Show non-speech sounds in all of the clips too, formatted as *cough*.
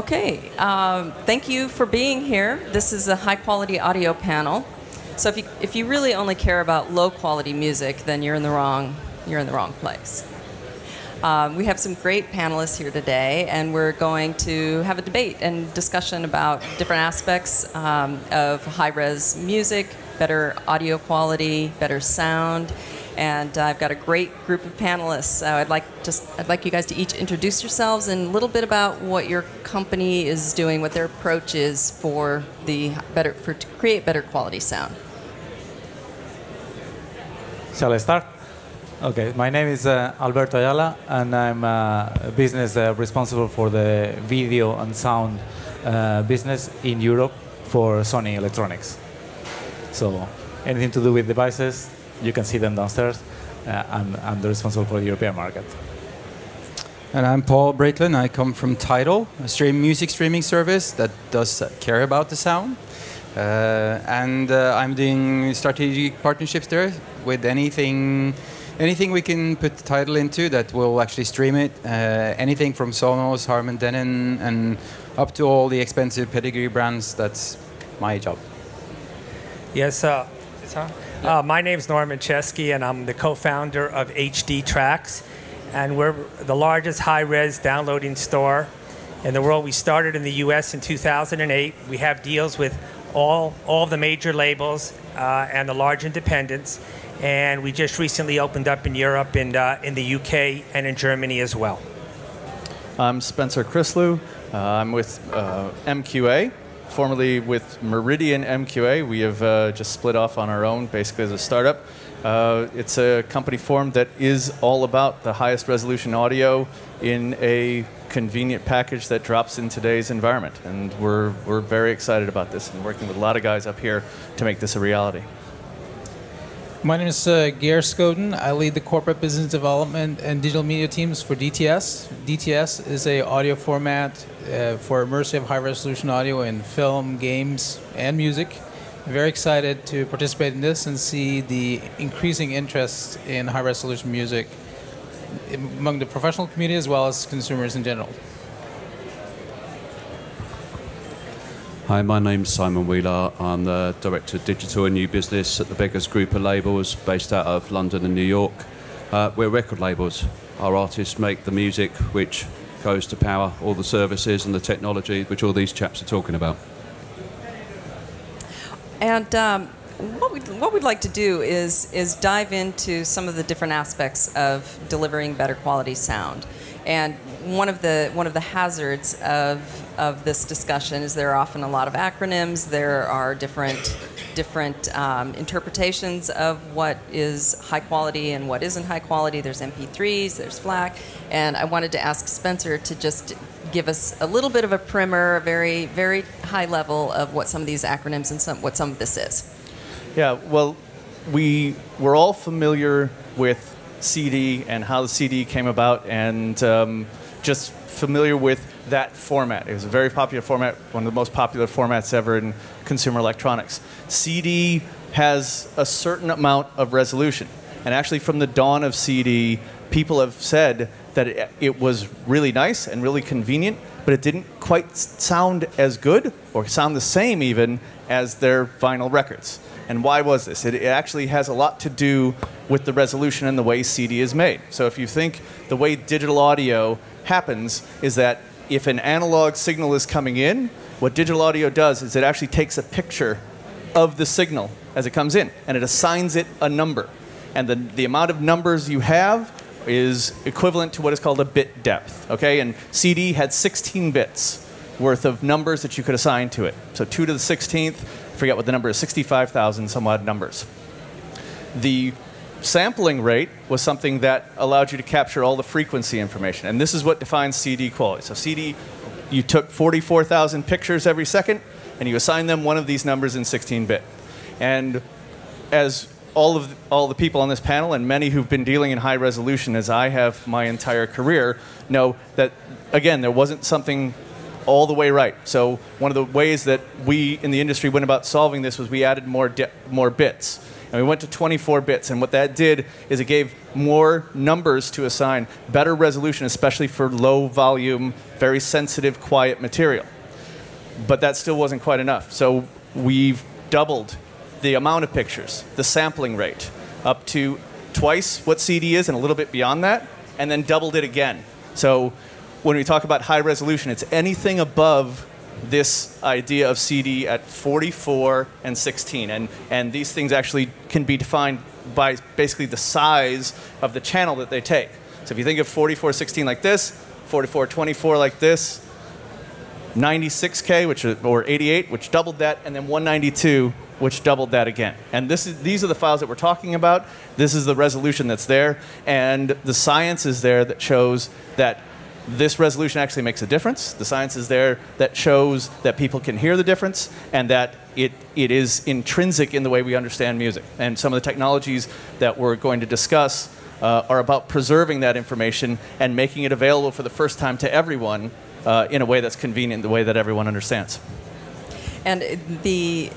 Okay, um, thank you for being here. This is a high quality audio panel. So if you, if you really only care about low quality music, then you're in the wrong, you're in the wrong place. Um, we have some great panelists here today, and we're going to have a debate and discussion about different aspects um, of high res music, better audio quality, better sound. And uh, I've got a great group of panelists. So I'd like just I'd like you guys to each introduce yourselves and a little bit about what your company is doing, what their approach is for the better for to create better quality sound. Shall I start? Okay, my name is uh, Alberto Ayala, and I'm uh, a business uh, responsible for the video and sound uh, business in Europe for Sony Electronics. So, anything to do with devices, you can see them downstairs. Uh, I'm, I'm the responsible for the European market. And I'm Pål Bråtelund. I come from Tidal, a stream music streaming service that does care about the sound. Uh, and uh, I'm doing strategic partnerships there with anything anything we can put the Tidal into that will actually stream it. Uh, anything from Sonos, Harman Denon, and up to all the expensive pedigree brands. That's my job. Yes, uh, uh, my name is Norman Chesky, and I'm the co-founder of HD Tracks, and we're the largest high-res downloading store in the world. We started in the U.S. in 2008. We have deals with all all the major labels uh, and the large independents and we just recently opened up in Europe, and uh, in the UK, and in Germany as well. I'm Spencer Chrislu. Uh, I'm with uh, MQA, formerly with Meridian MQA. We have uh, just split off on our own, basically as a startup. Uh, it's a company form that is all about the highest resolution audio in a convenient package that drops in today's environment. And we're, we're very excited about this and working with a lot of guys up here to make this a reality. My name is uh, Geir Skaaden. I lead the corporate business development and digital media teams for DTS. DTS is a audio format uh, for immersive high resolution audio in film, games, and music. Very excited to participate in this and see the increasing interest in high resolution music among the professional community as well as consumers in general. Hi, my name's Simon Wheeler. I'm the Director of Digital and New Business at the Beggars Group of Labels based out of London and New York. Uh, we're record labels. Our artists make the music which goes to power all the services and the technology which all these chaps are talking about. And um, what, we'd, what we'd like to do is, is dive into some of the different aspects of delivering better quality sound. And one of the one of the hazards of of this discussion is there are often a lot of acronyms. There are different different um, interpretations of what is high quality and what isn't high quality. There's MP3s, there's FLAC, and I wanted to ask Spencer to just give us a little bit of a primer, a very very high level of what some of these acronyms and some, what some of this is. Yeah, well, we we're all familiar with CD and how the CD came about, and um, just familiar with that format. It was a very popular format, one of the most popular formats ever in consumer electronics. CD has a certain amount of resolution. And actually, from the dawn of CD, people have said that it, it, was really nice and really convenient, but it didn't quite sound as good or sound the same even as their vinyl records. And why was this? It, it actually has a lot to do with the resolution and the way CD is made. So if you think the way digital audio happens is that if an analog signal is coming in, what digital audio does is it actually takes a picture of the signal as it comes in, and it assigns it a number. And the, the amount of numbers you have is equivalent to what is called a bit depth. Okay, and CD had 16 bits worth of numbers that you could assign to it. So 2 to the 16th, forget what the number is, 65,000 some odd numbers. The sampling rate was something that allowed you to capture all the frequency information. And this is what defines CD quality. So CD, you took 44,000 pictures every second, and you assigned them one of these numbers in 16-bit. And as all of all the people on this panel and many who've been dealing in high resolution as I have my entire career know that again there wasn't something all the way right. So one of the ways that we in the industry went about solving this was we added more more bits and we went to 24 bits. And what that did is it gave more numbers to assign, better resolution, especially for low volume, very sensitive, quiet material. But that still wasn't quite enough. So we've doubled the amount of pictures, the sampling rate, up to twice what CD is and a little bit beyond that, and then doubled it again. So when we talk about high resolution, it's anything above this idea of CD at 44 and 16. And, and these things actually can be defined by basically the size of the channel that they take. So if you think of 44, 16 like this, 44, 24 like this, 96K, which or 88, which doubled that, and then 192, which doubled that again. And this is, these are the files that we're talking about. This is the resolution that's there, and the science is there that shows that this resolution actually makes a difference. The science is there that shows that people can hear the difference and that it, it is intrinsic in the way we understand music. And some of the technologies that we're going to discuss uh, are about preserving that information and making it available for the first time to everyone uh, in a way that's convenient, the way that everyone understands. And the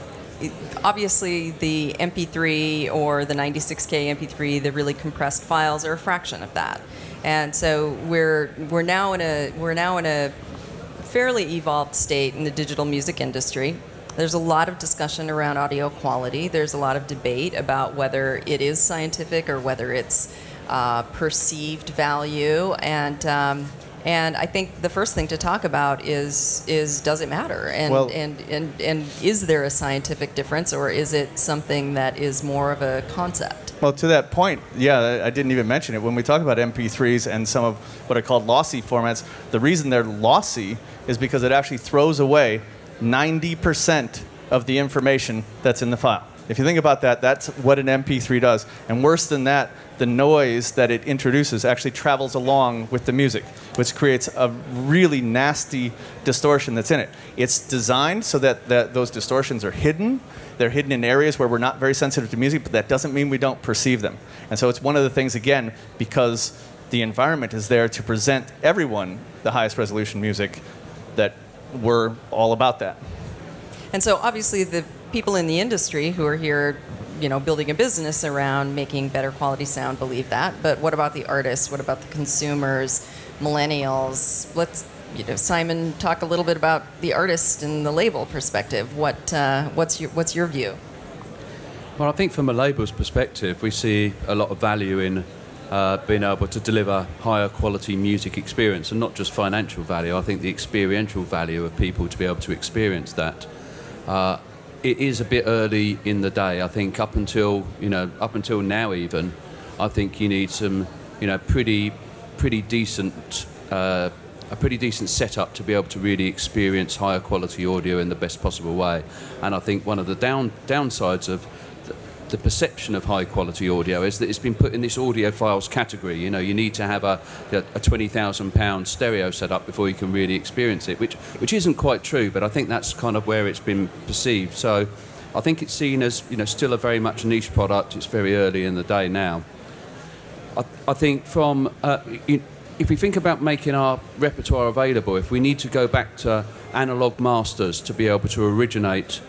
obviously the MP3 or the 96K MP3, the really compressed files, are a fraction of that. And so we're we're now in a we're now in a fairly evolved state in the digital music industry. There's a lot of discussion around audio quality. There's a lot of debate about whether it is scientific or whether it's uh, perceived value. And um, and I think the first thing to talk about is is does it matter and, Well- and, and and is there a scientific difference or is it something that is more of a concept? Well, to that point, yeah, I- didn't even mention it. When we talk about MP3s and some of what are called lossy formats, the reason they're lossy is because it actually throws away 90% of the information that's in the file. If you think about that, that's what an MP3 does. And worse than that, the noise that it introduces actually travels along with the music, which creates a really nasty distortion that's in it. It's designed so that, that those distortions are hidden. They're hidden in areas where we're not very sensitive to music, but that doesn't mean we don't perceive them. And so it's one of the things, again, because the environment is there to present everyone the highest resolution music, that we're all about that. And so obviously the people in the industry who are here, you know, building a business around making better quality sound believe that. But what about the artists? What about the consumers, millennials? Let's, you know, Simon, talk a little bit about the artist and the label perspective. What, uh, what's your, what's your view? Well, I think from a label's perspective, we see a lot of value in uh, being able to deliver higher quality music experience and not just financial value. I think the experiential value of people to be able to experience that. Uh, it is a bit early in the day. I think up until you know up until now even, I think you need some you know pretty pretty decent. Uh, a pretty decent setup to be able to really experience higher quality audio in the best possible way. And I think one of the down downsides of the, perception of high quality audio is that it's been put in this audiophiles category. You know, you need to have a, a twenty thousand pound stereo setup before you can really experience it, which which isn't quite true. But I think that's kind of where it's been perceived. So I think it's seen as you know still a very much niche product. It's very early in the day now. I, I think from uh, if we think about making our repertoire available, if we need to go back to analog masters to be able to originate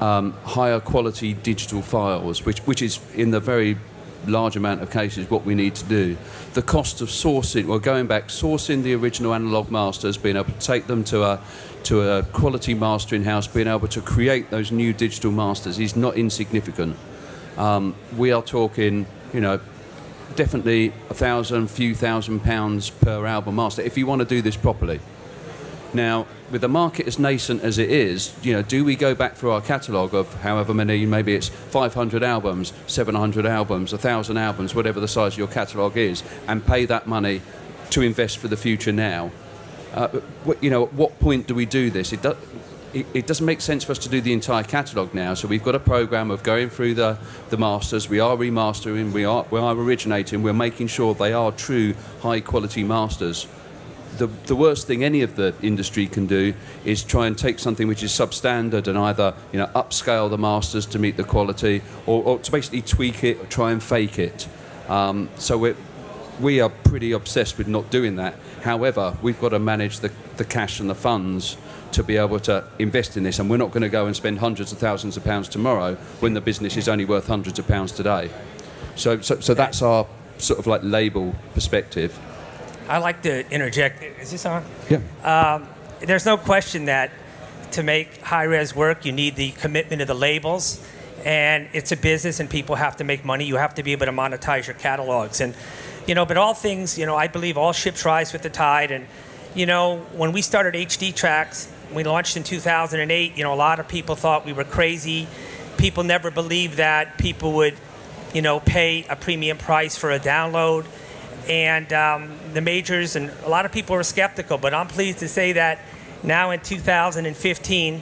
um, higher quality digital files, which, which is in the very large amount of cases what we need to do. The cost of sourcing, well, going back, sourcing the original analog masters, being able to take them to a to a quality mastering house, being able to create those new digital masters is not insignificant. Um, we are talking, you know, definitely a thousand, few thousand pounds per album master if you want to do this properly. Now, with the market as nascent as it is, you know, do we go back through our catalogue of however many, maybe it's 500 albums, 700 albums, 1,000 albums, whatever the size of your catalogue is, and pay that money to invest for the future now? Uh, you know, at what point do we do this? It, do, it, it doesn't make sense for us to do the entire catalogue now. So we've got a program of going through the, the masters. We are remastering. We are we are originating. We're making sure they are true high quality masters. The, the worst thing any of the industry can do is try and take something which is substandard and either you know upscale the masters to meet the quality or, or to basically tweak it or try and fake it. Um, so we're we are pretty obsessed with not doing that. However, we've got to manage the, the cash and the funds to be able to invest in this, and we're not going to go and spend hundreds of thousands of pounds tomorrow when the business is only worth hundreds of pounds today. So, so, so that's our sort of like label perspective. I like to interject. Is this on? Yeah. Um, there's no question that to make high res work, you need the commitment of the labels. And it's a business, and people have to make money. You have to be able to monetize your catalogs. And, you know, but all things, you know, I believe all ships rise with the tide. And, you know, when we started HD Tracks, we launched in 2008, you know, a lot of people thought we were crazy. People never believed that people would, you know, pay a premium price for a download. And um, the majors and a lot of people were skeptical, but I'm pleased to say that now in 2015,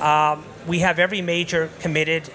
um, we have every major committed,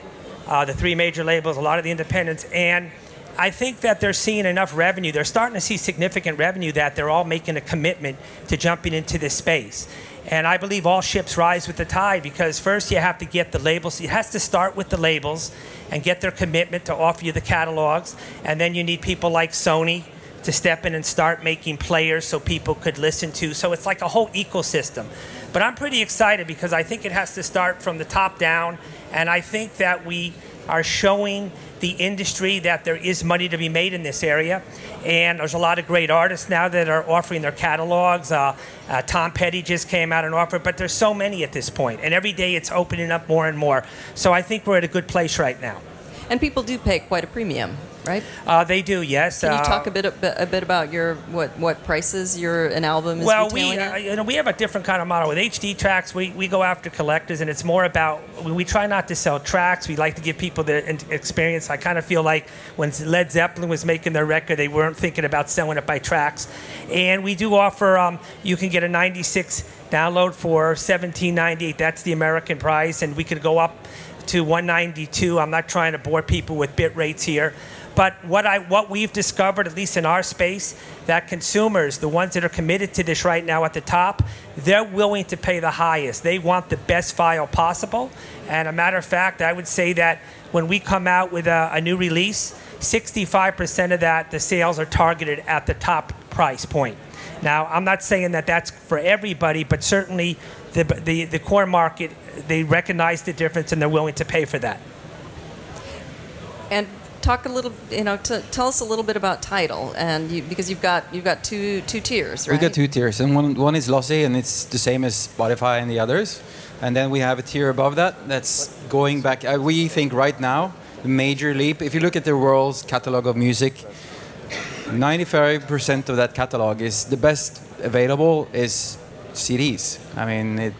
uh, the three major labels, a lot of the independents, and I think that they're seeing enough revenue. They're starting to see significant revenue that they're all making a commitment to jumping into this space. And I believe all ships rise with the tide because first you have to get the labels. It has to start with the labels and get their commitment to offer you the catalogs. And then you need people like Sony to step in and start making players so people could listen to. So it's like a whole ecosystem. But I'm pretty excited because I think it has to start from the top down. And I think that we are showing the industry that there is money to be made in this area. And there's a lot of great artists now that are offering their catalogs. Uh, uh, Tom Petty just came out and offered, but there's so many at this point, and every day it's opening up more and more. So I think we're at a good place right now. And people do pay quite a premium, right? Uh, they do, yes. Can you Uh, talk a bit a bit, about your what what prices your an album is well, we uh, you know we have a different kind of model with HD tracks. We, we go after collectors, and it's more about we, we try not to sell tracks. We like to give people the experience. I kind of feel like when Led Zeppelin was making their record, they weren't thinking about selling it by tracks. And we do offer um, you can get a 96 download for 17.98. That's the American price, and we could go up to 192. I'm not trying to bore people with bit rates here. But what I what we've discovered, at least in our space, that consumers, the ones that are committed to this right now at the top, they're willing to pay the highest. They want the best file possible. And a matter of fact, I would say that when we come out with a, a new release, 65% of that, the sales are targeted at the top price point. Now, I'm not saying that that's for everybody, but certainly the, the, the core market, they recognize the difference and they're willing to pay for that. And talk a little, you know, to, tell us a little bit about Tidal, and you, because you've got you've got two two tiers, right? We got two tiers, and one one is lossy, and it's the same as Spotify and the others. And then we have a tier above that that's going back. Uh, we think right now the major leap. If you look at the world's catalog of music, 95% of that catalog is the best available is CDs. I mean, it,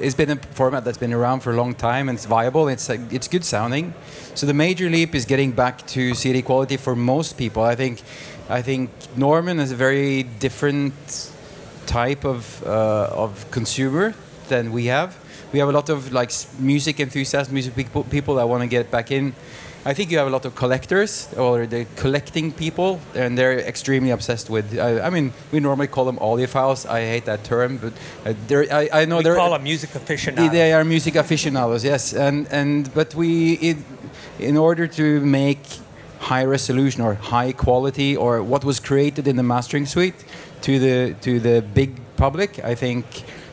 it's been a format that's been around for a long time and it's viable. It's like, it's good sounding. So the major leap is getting back to CD quality for most people. I think, I think Norman is a very different type of uh, of consumer than we have. We have a lot of like music enthusiasts, music people that want to get back in. I think you have a lot of collectors or the collecting people, and they're extremely obsessed with. I, I mean, we normally call them audiophiles. I hate that term, but uh, I, I know We they're call them music aficionados. they are music aficionados, yes, and and but we, it, in order to make high resolution or high quality or what was created in the mastering suite to the to the big public, I think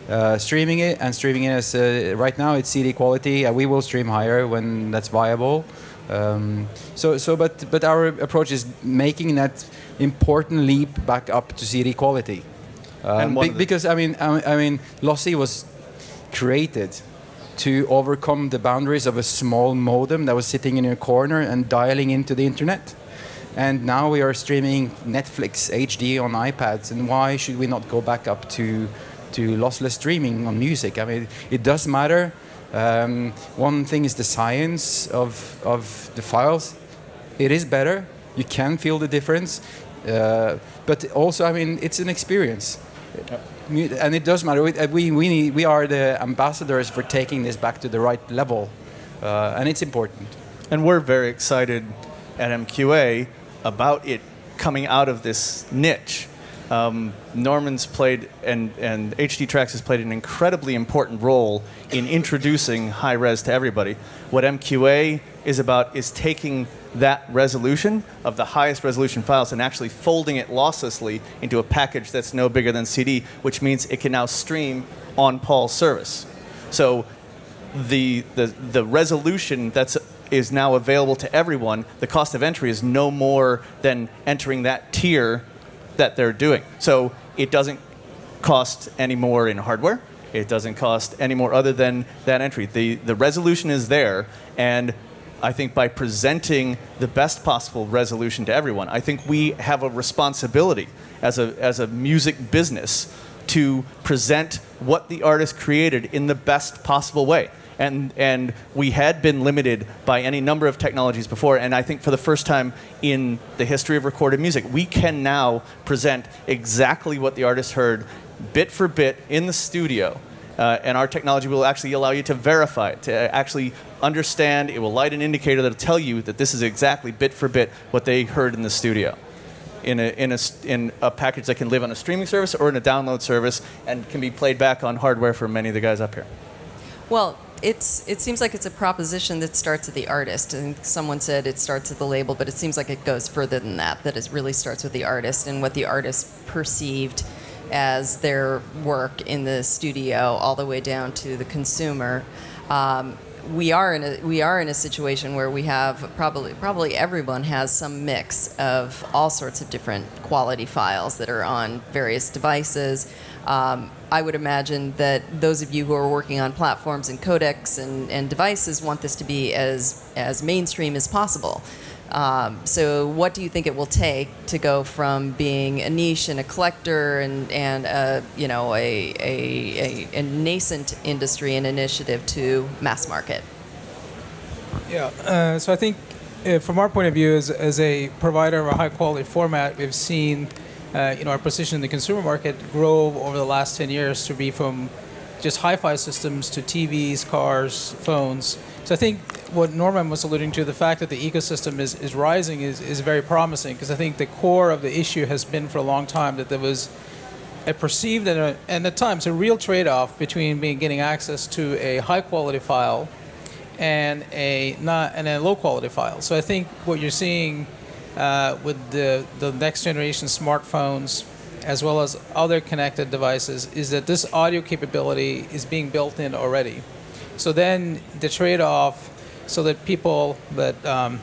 uh, streaming it and streaming it as uh, right now it's CD quality. Uh, we will stream higher when that's viable. Um, so so but but our approach is making that important leap back up to CD quality. Um, And be- because I mean I, I mean Lossy was created to overcome the boundaries of a small modem that was sitting in a corner and dialing into the internet. And now we are streaming Netflix HD on iPads. And why should we not go back up to, to lossless streaming on music? I mean, it does matter. Um, one thing is the science of, of the files. It is better. You can feel the difference. Uh, but also, I mean, it's an experience. Mu- and it does matter. We, uh, we, we, need, we are the ambassadors for taking this back to the right level, uh, and it's important. And we're very excited at MQA about it coming out of this niche um, Norman's played and, and HD Tracks has played an incredibly important role in introducing high res to everybody. What MQA is about is taking that resolution of the highest resolution files and actually folding it losslessly into a package that's no bigger than CD, which means it can now stream on Pål's service. So the, the, the resolution that's is now available to everyone, the cost of entry is no more than entering that tier that they're doing. So it doesn't cost any more in hardware. It doesn't cost any more other than that entry. The, the resolution is there, and I think by presenting the best possible resolution to everyone, I think we have a responsibility as a, as a music business to present what the artist created in the best possible way. And, and we had been limited by any number of technologies before, and I think for the first time in the history of recorded music, we can now present exactly what the artist heard bit for bit in the studio. Uh, and our technology will actually allow you to verify it, to actually understand. It will light an indicator that will tell you that this is exactly bit for bit what they heard in the studio in a, in, a, in a package that can live on a streaming service or in a download service and can be played back on hardware for many of the guys up here. Well, it's it seems like it's a proposition that starts at the artist. And someone said it starts at the label, but it seems like it goes further than that. That it really starts with the artist and what the artist perceived as their work in the studio, all the way down to the consumer. Um, we are in a we are in a situation where we have probably probably everyone has some mix of all sorts of different quality files that are on various devices. Um, I would imagine that those of you who are working on platforms and codecs and, and devices want this to be as as mainstream as possible. Um, so, what do you think it will take to go from being a niche and a collector and, and a, you know, a, a, a, a nascent industry and initiative to mass market? Yeah, uh, so I think uh, from our point of view, as, as a provider of a high quality format, we've seen uh, you know, our position in the consumer market grow over the last 10 years to be from just hi-fi systems to TVs, cars, phones. So I think what Norman was alluding to, the fact that the ecosystem is, is rising is, is very promising because I think the core of the issue has been for a long time that there was a perceived and, a, and at times a real trade-off between being getting access to a high-quality file and a not and a low-quality file. So I think what you're seeing uh, with the the next generation smartphones as well as other connected devices is that this audio capability is being built in already. So then the trade-off so that people that um,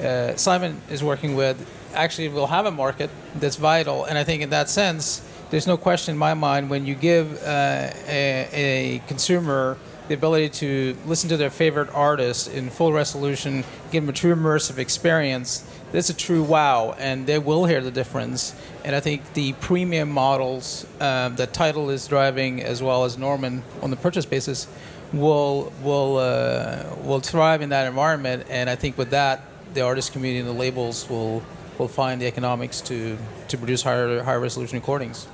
uh, Simon is working with actually will have a market that's vital. And I think in that sense, there's no question in my mind when you give uh, a, a, consumer the ability to listen to their favorite artist in full resolution, give them a true immersive experience. That's a true wow, and they will hear the difference. And I think the premium models um, that Tidal is driving, as well as Norman on the purchase basis, will will uh, will thrive in that environment. And I think with that, the artist community and the labels will will find the economics to to produce higher higher resolution recordings.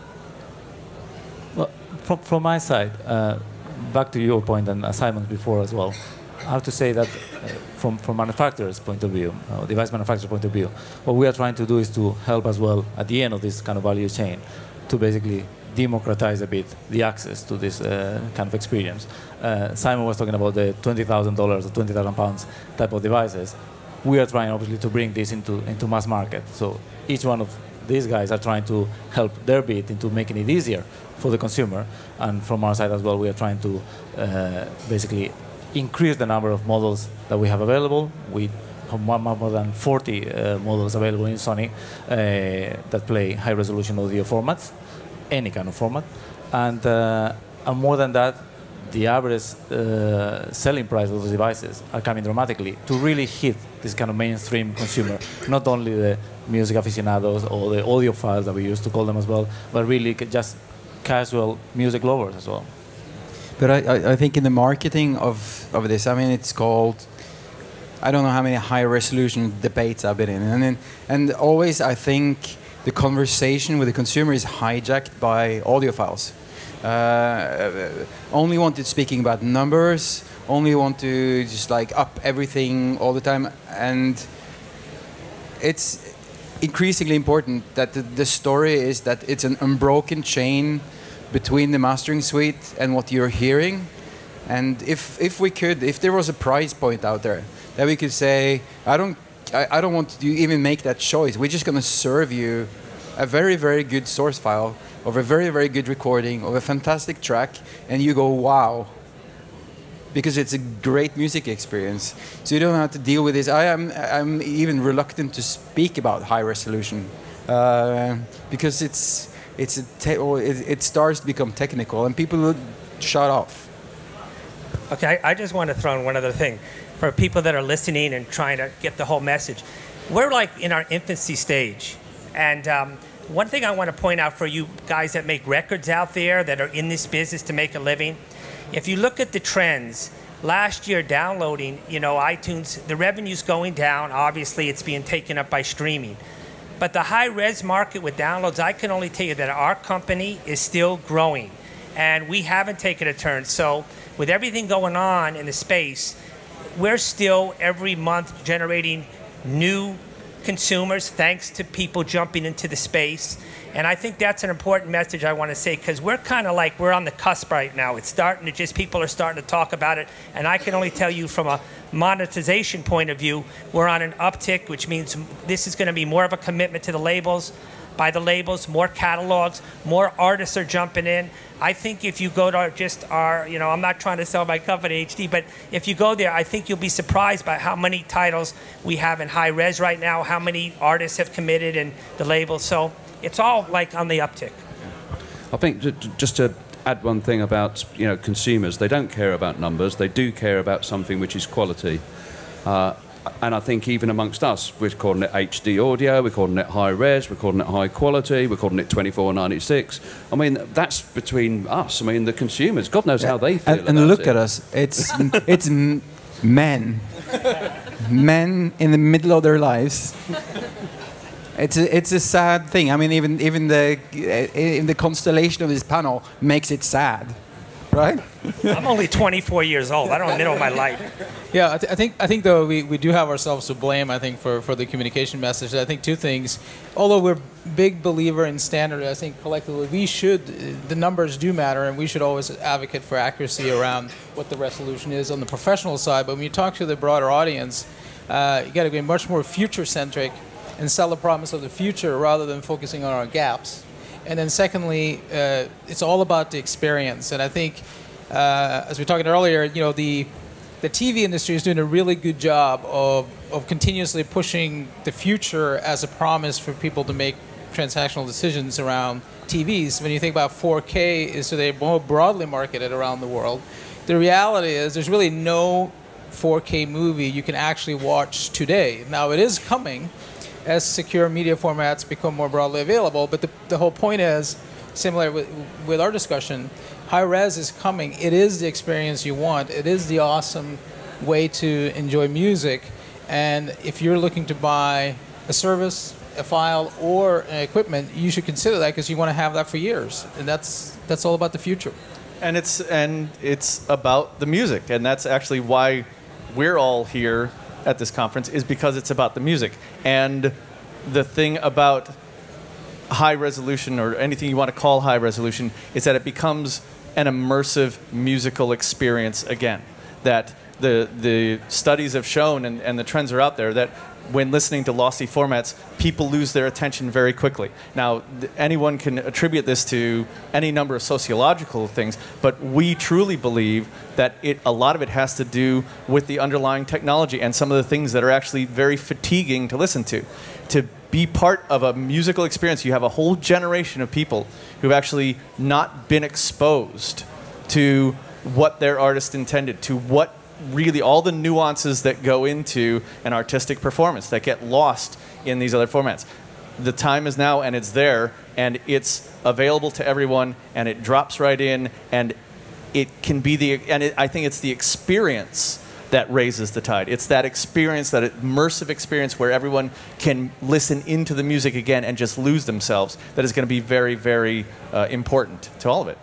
Well, from from my side, uh, back to your point and Simon's before as well. Have to say that uh, from from manufacturer's point of view, uh, device manufacturer's point of view, what we are trying to do is to help as well at the end of this kind of value chain to basically democratize a bit the access to this uh, kind of experience. Uh, Simon was talking about the $20,000 or 20,000 pounds type of devices. We are trying obviously to bring this into, into mass market. So each one of these guys are trying to help their bit into making it easier for the consumer. And from our side as well, we are trying to uh, basically increase the number of models that we have available. We have more than 40 uh, models available in Sony uh, that play high resolution audio formats any kind of format. And, uh, and more than that, the average uh, selling price of the devices are coming dramatically to really hit this kind of mainstream consumer, not only the music aficionados or the audiophiles that we used to call them as well, but really just casual music lovers as well. But I, I think in the marketing of, of this, I mean, it's called I don't know how many high resolution debates I've been in, and and always I think the conversation with the consumer is hijacked by audiophiles. Uh, only wanted speaking about numbers, only want to just like up everything all the time, and it's increasingly important that the, the story is that it's an unbroken chain between the mastering suite and what you're hearing. And if, if we could, if there was a price point out there that we could say, I don't, I, I don't want to even make that choice. We're just going to serve you a very, very good source file of a very, very good recording of a fantastic track, and you go, wow, because it's a great music experience. So you don't have to deal with this. I am I'm even reluctant to speak about high resolution uh, because it's it's it, starts to become technical and people shut off. Okay, I, I just want to throw in one other thing for people that are listening and trying to get the whole message. We're like in our infancy stage, and um, one thing I want to point out for you guys that make records out there that are in this business to make a living if you look at the trends, last year downloading, you know, iTunes, the revenue's going down. Obviously, it's being taken up by streaming. But the high res market with downloads, I can only tell you that our company is still growing and we haven't taken a turn. So, with everything going on in the space, we're still every month generating new consumers thanks to people jumping into the space. And I think that's an important message I want to say because we're kind of like we're on the cusp right now. It's starting to just people are starting to talk about it, and I can only tell you from a monetization point of view, we're on an uptick, which means this is going to be more of a commitment to the labels, by the labels, more catalogs, more artists are jumping in. I think if you go to just our, you know, I'm not trying to sell my company HD, but if you go there, I think you'll be surprised by how many titles we have in high res right now, how many artists have committed and the labels. So it's all like on the uptick. I think just to add one thing about you know consumers, they don't care about numbers. They do care about something which is quality. Uh, and I think even amongst us, we're calling it HD audio, we're calling it high res, we're calling it high quality, we're calling it 2496. I mean, that's between us. I mean, the consumers, God knows how they feel. And, and look it. at us. It's, *laughs* it's men. men in the middle of their lives it's a, it's a sad thing. I mean, even even the in the constellation of this panel makes it sad, right? *laughs* I'm only 24 years old. I don't know the middle of my life. Yeah, I, th I, think I think though we, we do have ourselves to blame. I think for, for the communication message. I think two things. Although we're big believer in standard, I think collectively we should the numbers do matter, and we should always advocate for accuracy around what the resolution is on the professional side. But when you talk to the broader audience, uh, you got to be much more future centric and sell the promise of the future rather than focusing on our gaps. And then secondly, uh, it's all about the experience. And I think, uh, as we were talking earlier, you know, the the TV industry is doing a really good job of, of continuously pushing the future as a promise for people to make transactional decisions around TVs. When you think about 4K is today more broadly marketed around the world, the reality is there's really no 4K movie you can actually watch today. Now it is coming, as secure media formats become more broadly available. But the, the whole point is, similar with, with our discussion, high res is coming. It is the experience you want. It is the awesome way to enjoy music. And if you're looking to buy a service, a file, or equipment, you should consider that because you want to have that for years. And that's that's all about the future. And it's and it's about the music, and that's actually why we're all here at this conference is because it's about the music. And the thing about high resolution or anything you want to call high resolution is that it becomes an immersive musical experience again. That the, the studies have shown and, and the trends are out there that when listening to lossy formats, people lose their attention very quickly. Now, anyone can attribute this to any number of sociological things, but we truly believe that it, a lot of it has to do with the underlying technology and some of the things that are actually very fatiguing to listen to. To be part of a musical experience, you have a whole generation of people who've actually not been exposed to what their artist intended, to what really all the nuances that go into an artistic performance that get lost in these other formats. The time is now and it's there and it's available to everyone and it drops right in and it can be the and it, I think it's the experience that raises the tide. It's that experience, that immersive experience where everyone can listen into the music again and just lose themselves. That is going to be very, very uh, important to all of it.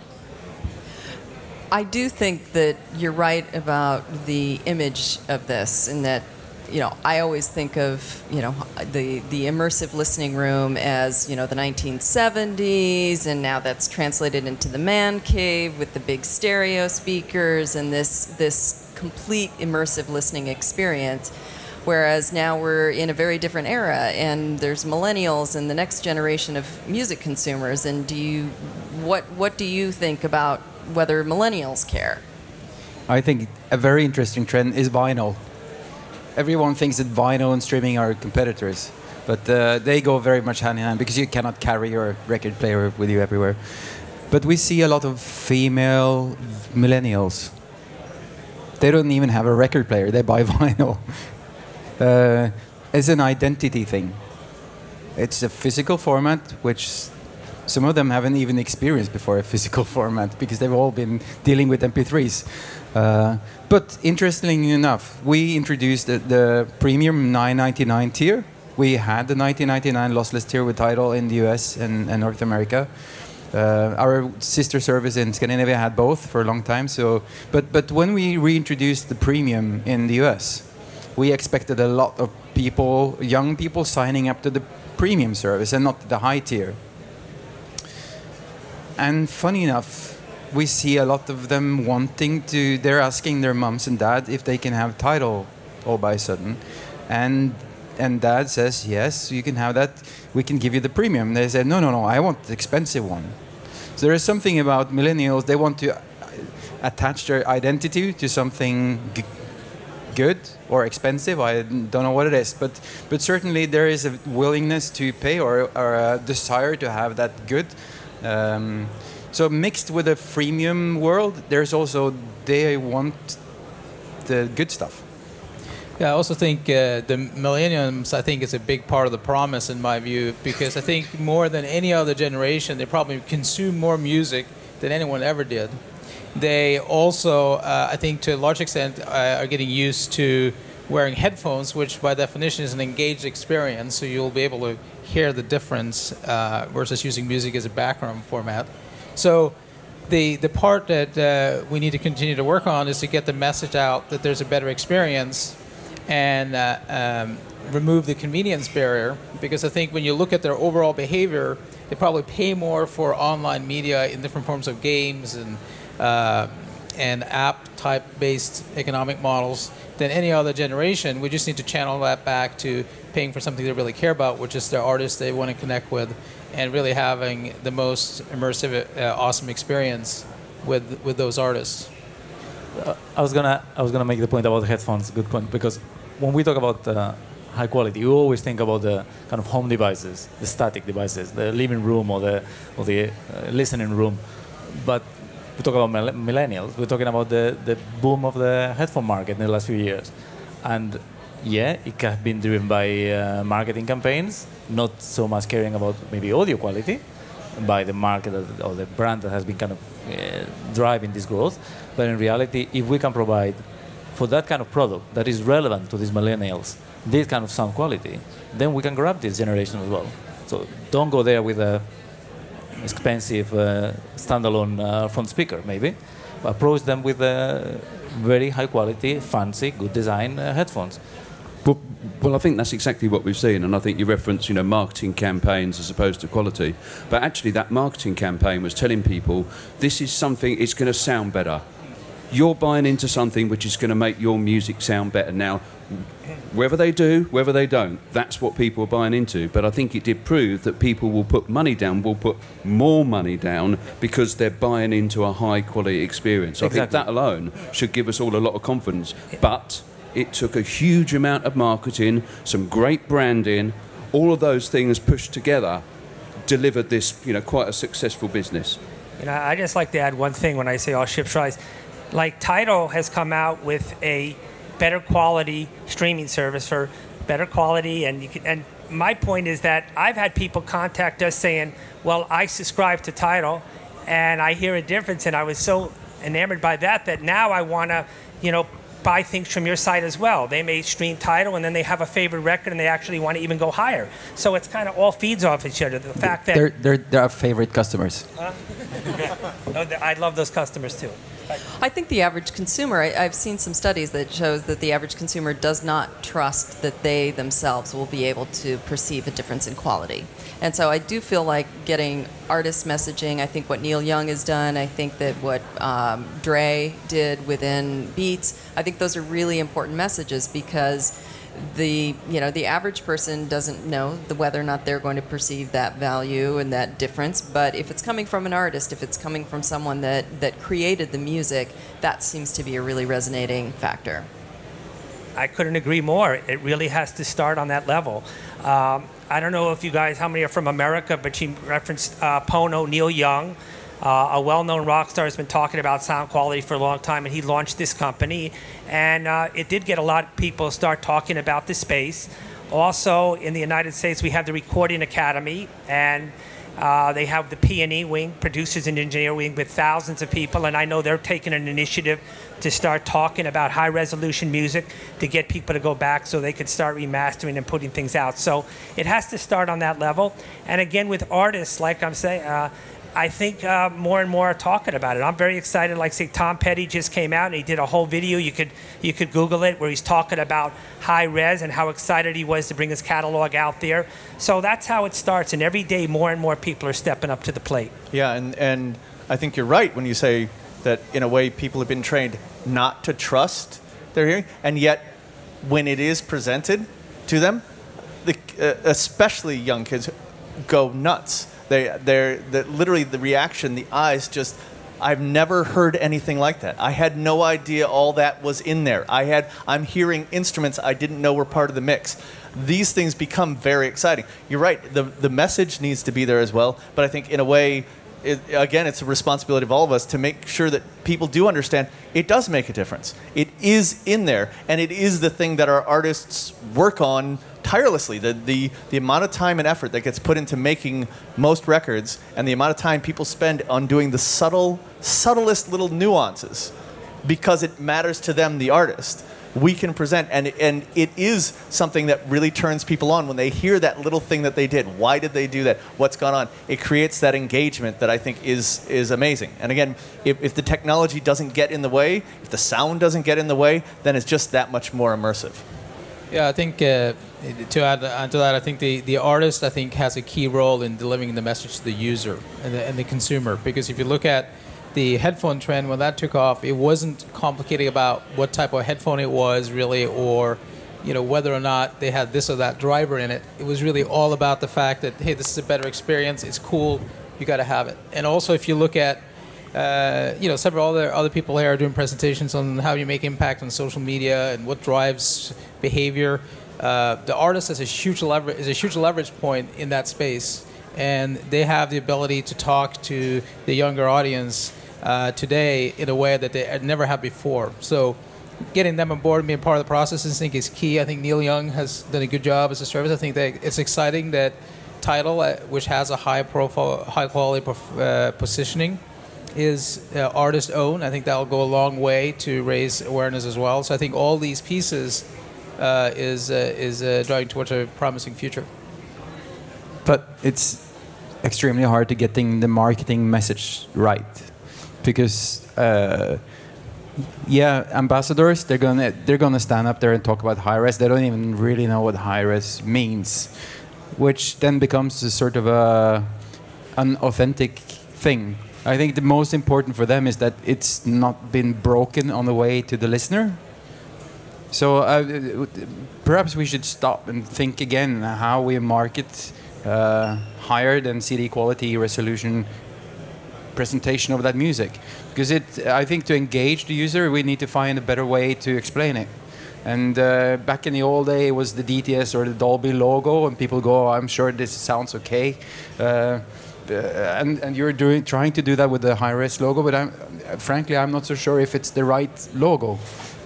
I do think that you're right about the image of this, and that you know, I always think of, you know, the, the immersive listening room as, you know, the 1970s, and now that's translated into the man cave with the big stereo speakers and this, this complete immersive listening experience. Whereas now we're in a very different era, and there's millennials and the next generation of music consumers. And do you, what, what do you think about whether millennials care? I think a very interesting trend is vinyl. Everyone thinks that vinyl and streaming are competitors, but uh, they go very much hand in hand because you cannot carry your record player with you everywhere. But we see a lot of female millennials. They don't even have a record player, they buy *laughs* vinyl. Uh, it's an identity thing. It's a physical format, which some of them haven't even experienced before a physical *laughs* format because they've all been dealing with MP3s. Uh, but interestingly enough, we introduced the, the premium 999 tier. We had the 1999 lossless tier with Tidal in the US and, and North America. Uh, our sister service in Scandinavia had both for a long time. So, but but when we reintroduced the premium in the US, we expected a lot of people, young people, signing up to the premium service and not the high tier. And funny enough, we see a lot of them wanting to. They're asking their moms and dad if they can have Tidal all by a sudden, and and dad says yes, you can have that. We can give you the premium. They said no, no, no. I want the expensive one. So there is something about millennials. They want to uh, attach their identity to something good or expensive. I don't know what it is, but but certainly there is a willingness to pay or, or a desire to have that good. Um, so mixed with a freemium world, there's also they want the good stuff. Yeah, I also think uh, the millenniums. I think is a big part of the promise, in my view, because I think more than any other generation, they probably consume more music than anyone ever did. They also, uh, I think, to a large extent, uh, are getting used to wearing headphones, which by definition is an engaged experience. So you'll be able to hear the difference uh, versus using music as a background format. So the the part that uh, we need to continue to work on is to get the message out that there's a better experience and uh, um, remove the convenience barrier. Because I think when you look at their overall behavior, they probably pay more for online media in different forms of games and uh, and app type based economic models than any other generation. We just need to channel that back to paying for something they really care about, which is their artists they want to connect with, and really having the most immersive, uh, awesome experience with with those artists. Uh, I was gonna I was gonna make the point about the headphones. Good point because when we talk about uh, high quality, you always think about the kind of home devices, the static devices, the living room or the or the uh, listening room, but we talk about millennials. We're talking about the, the boom of the headphone market in the last few years. And yeah, it has been driven by uh, marketing campaigns, not so much caring about maybe audio quality, by the market or the brand that has been kind of uh, driving this growth. But in reality, if we can provide for that kind of product that is relevant to these millennials, this kind of sound quality, then we can grab this generation as well. So don't go there with a expensive uh, standalone uh, front speaker, maybe. Approach them with uh, very high quality, fancy, good design headphones. Well, well, I think that's exactly what we've seen, and I think you reference, you know, marketing campaigns as opposed to quality. But actually, that marketing campaign was telling people this is something. It's going to sound better. You're buying into something which is going to make your music sound better. Now, whether they do, whether they don't, that's what people are buying into. But I think it did prove that people will put money down, will put more money down because they're buying into a high quality experience. Exactly. I think that alone should give us all a lot of confidence. But it took a huge amount of marketing, some great branding, all of those things pushed together delivered this, you know, quite a successful business. You know, I just like to add one thing when I say all ships rise. Like Tidal has come out with a better quality streaming service for better quality and you can, and my point is that I've had people contact us saying, "Well, I subscribe to Tidal and I hear a difference and I was so enamored by that that now I want to, you know, buy things from your site as well. They may stream Tidal and then they have a favorite record and they actually want to even go higher. So it's kind of all feeds off each other. The fact that They're, they're, they're our favorite customers. *laughs* Oh, I love those customers too. I think the average consumer, I, I've seen some studies that shows that the average consumer does not trust that they themselves will be able to perceive a difference in quality. And so I do feel like getting artist messaging, I think what Neil Young has done, I think that what um, Dre did within Beats, I think those are really important messages because the you know the average person doesn't know the whether or not they're going to perceive that value and that difference but if it's coming from an artist if it's coming from someone that that created the music that seems to be a really resonating factor I couldn't agree more. It really has to start on that level. Um, I don't know if you guys, how many are from America, but she referenced uh, Pono, Neil Young, uh, a well known rock star, has been talking about sound quality for a long time, and he launched this company. And uh, it did get a lot of people start talking about the space. Also, in the United States, we have the Recording Academy, and uh, they have the P&E wing, producers and engineer wing, with thousands of people, and I know they're taking an initiative to start talking about high resolution music to get people to go back so they could start remastering and putting things out. So it has to start on that level. And again, with artists, like I'm saying, uh, I think uh, more and more are talking about it. I'm very excited. Like say, Tom Petty just came out and he did a whole video. You could you could Google it where he's talking about high res and how excited he was to bring his catalog out there. So that's how it starts. And every day, more and more people are stepping up to the plate. Yeah, and, and I think you're right when you say that in a way people have been trained not to trust their hearing, and yet when it is presented to them, the, uh, especially young kids go nuts. They, they're, the, literally the reaction, the eyes just. I've never heard anything like that. I had no idea all that was in there. I had I'm hearing instruments I didn't know were part of the mix. These things become very exciting. You're right. The the message needs to be there as well, but I think in a way it, again, it's a responsibility of all of us to make sure that people do understand it does make a difference. It is in there, and it is the thing that our artists work on tirelessly. The, the, the amount of time and effort that gets put into making most records, and the amount of time people spend on doing the subtle, subtlest little nuances because it matters to them, the artist we can present. And and it is something that really turns people on when they hear that little thing that they did. Why did they do that? What's gone on? It creates that engagement that i think is is amazing. And again if, if the technology doesn't get in the way if the sound doesn't get in the way then it's just that much more immersive. Yeah, I think uh, to add on to that, I think the, the artist I think has a key role in delivering the message to the user and the, and the consumer because if you look at the headphone trend when that took off, it wasn't complicating about what type of headphone it was really, or you know whether or not they had this or that driver in it. It was really all about the fact that hey, this is a better experience. It's cool. You got to have it. And also, if you look at uh, you know several other other people here are doing presentations on how you make impact on social media and what drives behavior. Uh, the artist has a huge leverage is a huge leverage point in that space, and they have the ability to talk to the younger audience uh, today in a way that they never have before. So getting them on board and being part of the process I think is key. I think Neil Young has done a good job as a service. I think that it's exciting that Tidal, uh, which has a high profile, high quality prof- uh, positioning, is uh, artist owned. I think that will go a long way to raise awareness as well. So I think all these pieces uh, is uh, is uh, driving towards a promising future. But it's extremely hard to getting the marketing message right because uh, yeah, ambassadors they're gonna they're gonna stand up there and talk about high res. They don't even really know what high res means, which then becomes a sort of a an authentic thing. I think the most important for them is that it's not been broken on the way to the listener. So uh, perhaps we should stop and think again how we market uh, higher than CD quality resolution presentation of that music. Because it i think to engage the user we need to find a better way to explain it. And uh, back in the old day it was the dts or the dolby logo and people go oh, i'm sure this sounds okay. Uh, and, and you're doing trying to do that with the high res logo but I'm, frankly i'm not so sure if it's the right logo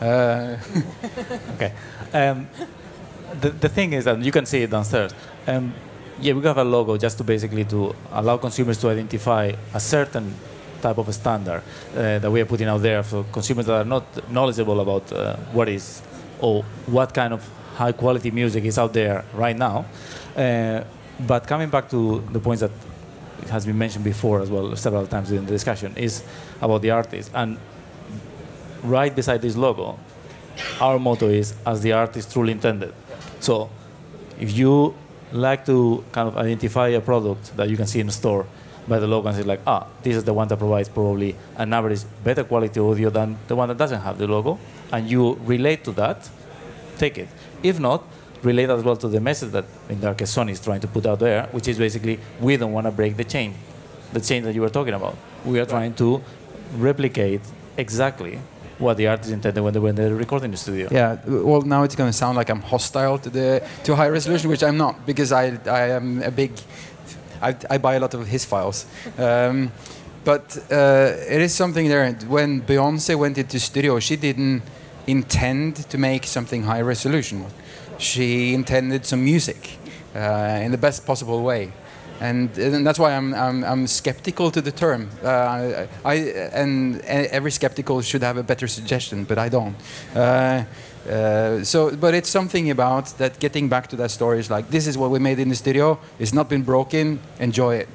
uh, *laughs* okay. Um, the, the thing is that you can see it downstairs. Um, yeah, we have a logo just to basically to allow consumers to identify a certain type of standard uh, that we are putting out there for consumers that are not knowledgeable about uh, what is or what kind of high quality music is out there right now. Uh, but coming back to the points that has been mentioned before as well several times in the discussion is about the artist and right beside this logo our motto is as the artist truly intended so if you like to kind of identify a product that you can see in the store by the logo and say like, ah, this is the one that provides probably an average better quality audio than the one that doesn't have the logo, and you relate to that, take it. If not, relate as well to the message that in case Sony is trying to put out there, which is basically we don't want to break the chain, the chain that you were talking about. We are trying to replicate exactly what the artist intended when they were in the recording studio. Yeah, well, now it's going to sound like I'm hostile to the to high resolution, which I'm not, because I I am a big, I, I buy a lot of his files. Um, but uh, it is something there. When Beyonce went into studio, she didn't intend to make something high resolution. She intended some music uh, in the best possible way and, and that's why I'm, I'm, I'm, skeptical to the term. Uh, I, and every skeptical should have a better suggestion, but I don't. Uh, uh, so, but it's something about that. Getting back to that story is like this is what we made in the studio. It's not been broken. Enjoy it.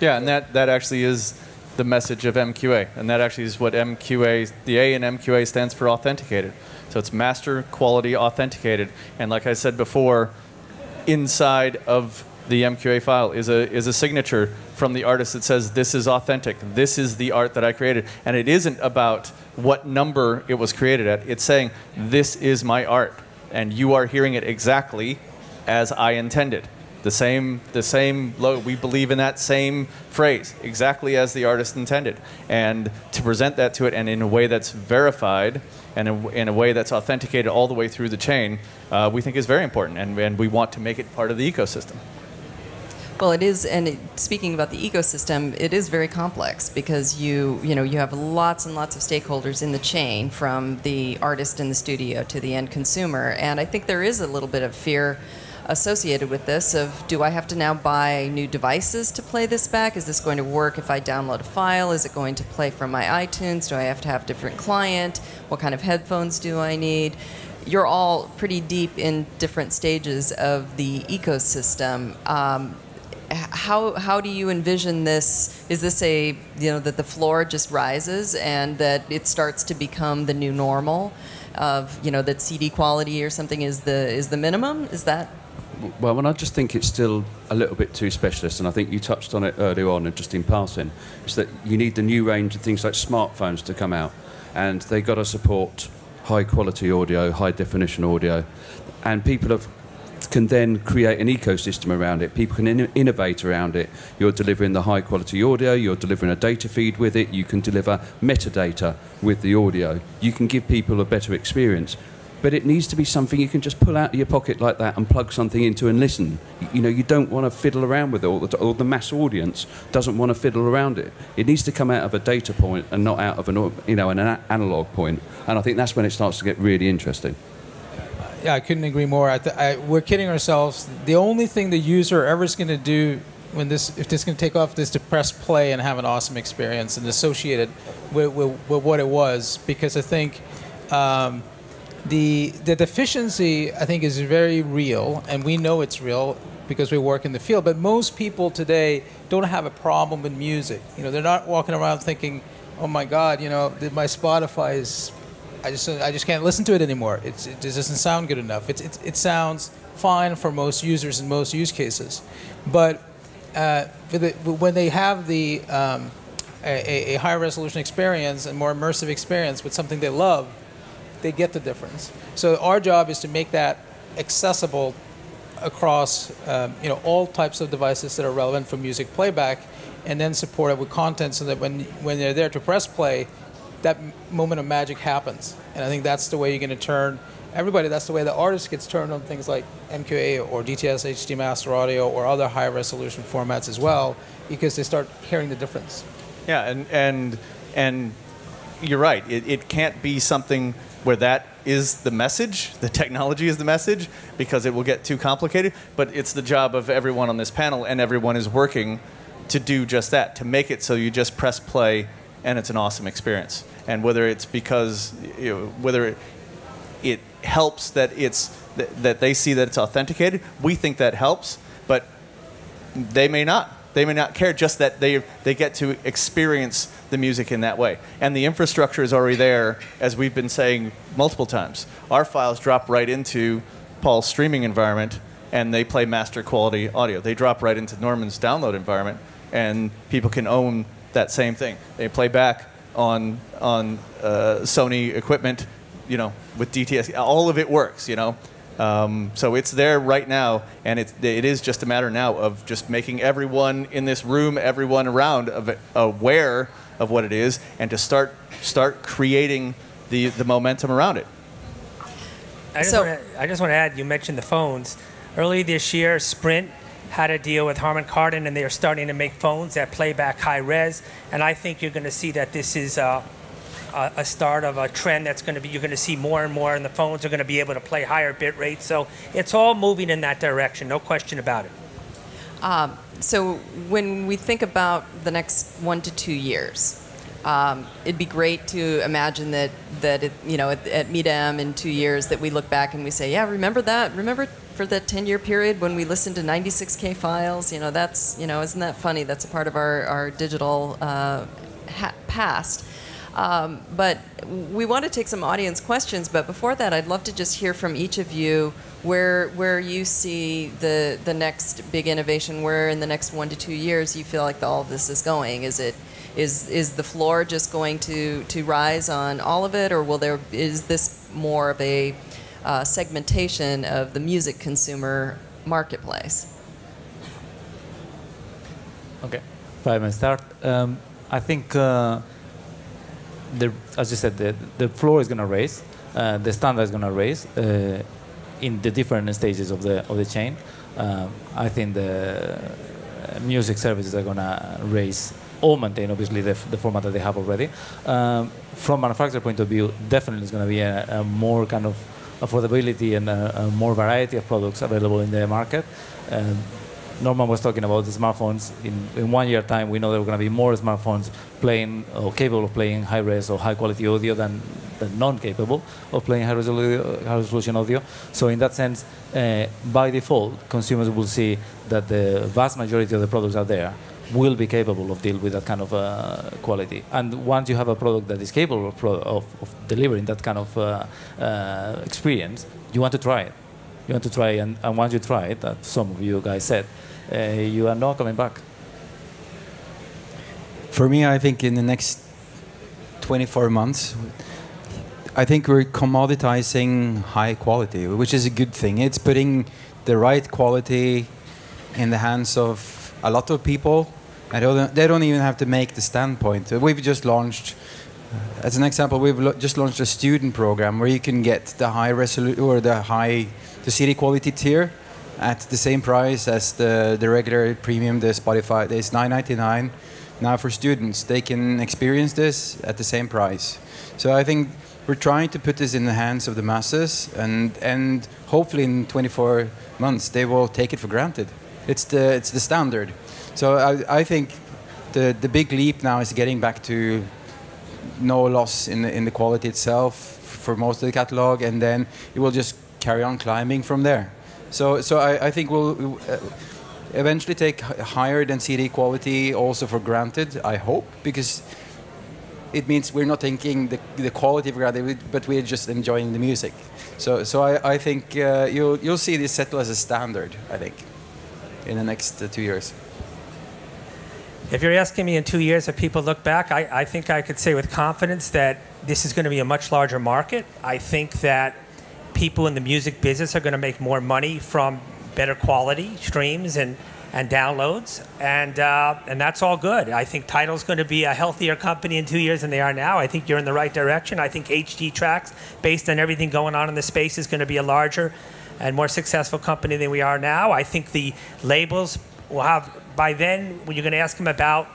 Yeah, and that that actually is the message of MQA, and that actually is what MQA, the A in MQA stands for authenticated. So it's master quality authenticated, and like I said before, inside of the MQA file is a, is a signature from the artist that says, this is authentic, this is the art that I created. And it isn't about what number it was created at, it's saying, this is my art, and you are hearing it exactly as I intended. The same, the same logo. We believe in that same phrase, exactly as the artist intended. And to present that to it and in a way that's verified and in, in a way that's authenticated all the way through the chain, uh, we think is very important. And, and we want to make it part of the ecosystem. Well, it is, and it, speaking about the ecosystem, it is very complex because you, you know, you have lots and lots of stakeholders in the chain, from the artist in the studio to the end consumer, and I think there is a little bit of fear associated with this of do I have to now buy new devices to play this back? Is this going to work if I download a file? Is it going to play from my iTunes? Do I have to have different client? What kind of headphones do I need? You're all pretty deep in different stages of the ecosystem. Um, how how do you envision this? Is this a you know that the floor just rises and that it starts to become the new normal of you know that CD quality or something is the is the minimum? Is that? Well, and I just think it's still a little bit too specialist, and I think you touched on it earlier on, and just in passing, is that you need the new range of things like smartphones to come out, and they've got to support high quality audio, high definition audio, and people have can then create an ecosystem around it. People can in- innovate around it. You're delivering the high quality audio, you're delivering a data feed with it, you can deliver metadata with the audio. You can give people a better experience. But it needs to be something you can just pull out of your pocket like that and plug something into and listen. You know, you don't want to fiddle around with it, or the, or the mass audience doesn't want to fiddle around it. It needs to come out of a data point and not out of an, you know, an analog point. And I think that's when it starts to get really interesting yeah, I couldn't agree more. I th- I, we're kidding ourselves. The only thing the user ever is going to do when this, if this can take off, is to press play and have an awesome experience and associate it with, with, with what it was. Because I think um, the the deficiency, I think, is very real, and we know it's real because we work in the field. But most people today don't have a problem with music. You know, they're not walking around thinking, "Oh my God, you know, my Spotify is I just I just can't listen to it anymore. It's, it just doesn't sound good enough. It, it, it sounds fine for most users in most use cases, but uh, the, when they have the um, a, a higher resolution experience and more immersive experience with something they love, they get the difference. So our job is to make that accessible across um, you know all types of devices that are relevant for music playback, and then support it with content so that when when they're there to press play, that moment of magic happens. And I think that's the way you're going to turn everybody. That's the way the artist gets turned on things like MQA or DTS HD Master Audio or other high resolution formats as well, because they start hearing the difference. Yeah, and and and you're right. It, it can't be something where that is the message, the technology is the message, because it will get too complicated. But it's the job of everyone on this panel, and everyone is working to do just that, to make it so you just press play and it's an awesome experience. And whether it's because, you know, whether it, it helps that it's that, that they see that it's authenticated, we think that helps, but they may not. They may not care, just that they, they get to experience the music in that way. And the infrastructure is already there, as we've been saying multiple times. Our files drop right into Pål's streaming environment, and they play master quality audio. They drop right into Norman's download environment, and people can own that same thing. They play back on, on uh, Sony equipment, you know, with DTS. All of it works, you know. Um, so it's there right now, and it, it is just a matter now of just making everyone in this room, everyone around, of it, aware of what it is, and to start start creating the, the momentum around it. I just, So- wanna, I just want to add, you mentioned the phones. Early this year, Sprint had a deal with Harman Kardon, and they are starting to make phones that play back high res. And I think you're going to see that this is uh, a, a start of a trend that's going to be, you're going to see more and more, and the phones are going to be able to play higher bit rates. So it's all moving in that direction, no question about it. So when we think about the next one to two years, um, it'd be great to imagine that that it, you know at, at in two years that we look back and we say, yeah, remember that? Remember for that 10-year period when we listened to 96k files? You know, that's you know, isn't that funny? That's a part of our our digital uh, ha- past. Um, but we want to take some audience questions. But before that, I'd love to just hear from each of you where where you see the the next big innovation. Where in the next one to two years you feel like all of this is going. Is it is is the floor just going to to rise on all of it, or will there is this more of a uh, segmentation of the music consumer marketplace? Okay, if I may start, um, I think uh, the, as you said, the, the floor is going to raise, uh, the standard is going to raise uh, in the different stages of the of the chain. Um, I think the uh, music services are going to raise or maintain, obviously, the, the format that they have already. Um, from manufacturer point of view, definitely it's going to be a, a more kind of affordability and a, a more variety of products available in the market. Norman was talking about the smartphones. In, in one year time, we know there are going to be more smartphones playing or capable of playing high res or high quality audio than, than non-capable of playing high resolution, high resolution audio. So in that sense, uh, by default, consumers will see that the vast majority of the products are there will be capable of deal with that kind of uh, quality. And once you have a product that is capable of, of, of delivering that kind of uh, uh, experience, you want to try it. You want to try, and, and once you try it, that some of you guys said, uh, you are not coming back. For me, I think in the next 24 months, I think we're commoditizing high quality, which is a good thing. It's putting the right quality in the hands of a lot of people, they don't, they don't even have to make the standpoint. We've just launched, uh, as an example, we've just launched a student program where you can get the high resolution or the high, the CD quality tier at the same price as the, the regular premium, the Spotify. It's 9.99 now for students. They can experience this at the same price. So I think we're trying to put this in the hands of the masses, and and hopefully in 24 months they will take it for granted. It's the it's the standard. So I, I think the the big leap now is getting back to no loss in the, in the quality itself for most of the catalog, and then it will just carry on climbing from there. So, so I, I think we'll uh, eventually take higher than CD quality also for granted. I hope because it means we're not taking the, the quality for granted, but we're just enjoying the music. So, so I, I think uh, you'll you'll see this settle as a standard. I think in the next uh, two years. If you're asking me in two years if people look back, I, I think I could say with confidence that this is going to be a much larger market. I think that people in the music business are going to make more money from better quality streams and, and downloads, and, uh, and that's all good. I think Tidal's going to be a healthier company in two years than they are now. I think you're in the right direction. I think HD Tracks, based on everything going on in the space, is going to be a larger and more successful company than we are now. I think the labels will have by then when you're going to ask them about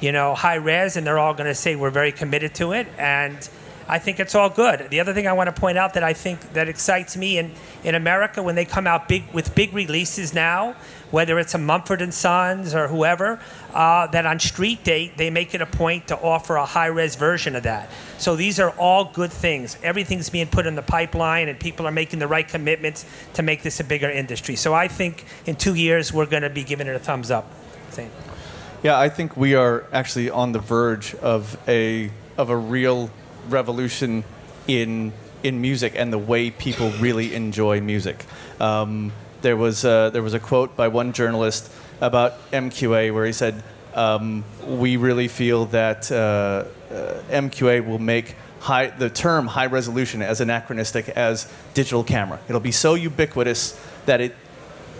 you know high res and they're all going to say we're very committed to it and I think it's all good. The other thing I want to point out that I think that excites me in, in America when they come out big with big releases now, whether it's a Mumford and Sons or whoever, uh, that on street date they make it a point to offer a high res version of that. So these are all good things. Everything's being put in the pipeline, and people are making the right commitments to make this a bigger industry. So I think in two years we're going to be giving it a thumbs up. Yeah, I think we are actually on the verge of a of a real revolution in in music and the way people really enjoy music. Um, there was a, there was a quote by one journalist about MQA where he said, um, "We really feel that uh, uh, MQA will make." High, the term high resolution as anachronistic as digital camera. It'll be so ubiquitous that it